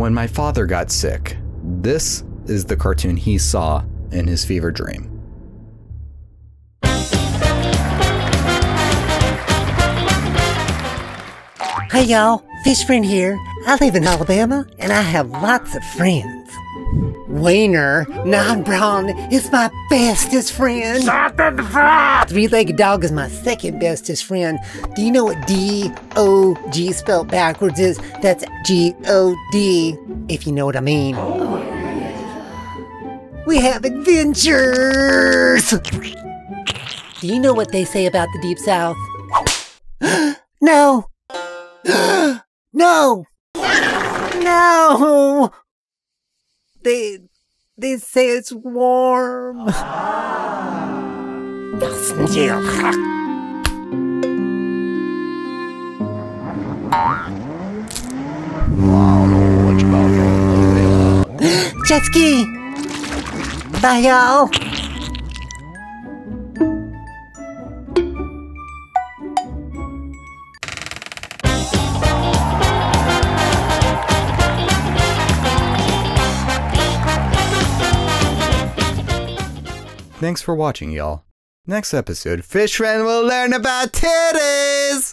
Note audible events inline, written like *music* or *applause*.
When my father got sick, this is the cartoon he saw in his fever dream. Hey y'all, Fish Friend here. I live in Alabama and I have lots of friends. Wiener, non brown, is my bestest friend. Three legged dog is my second bestest friend. Do you know what D O G spelled backwards is? That's G O D, if you know what I mean. We have adventures! Do you know what they say about the Deep South? *gasps* no! *gasps* no! *gasps* No! They they say it's warm. Ah. *gasps* Jet ski! Bye, y'all! Thanks for watching, y'all. Next episode, Fish Friend will learn about titties!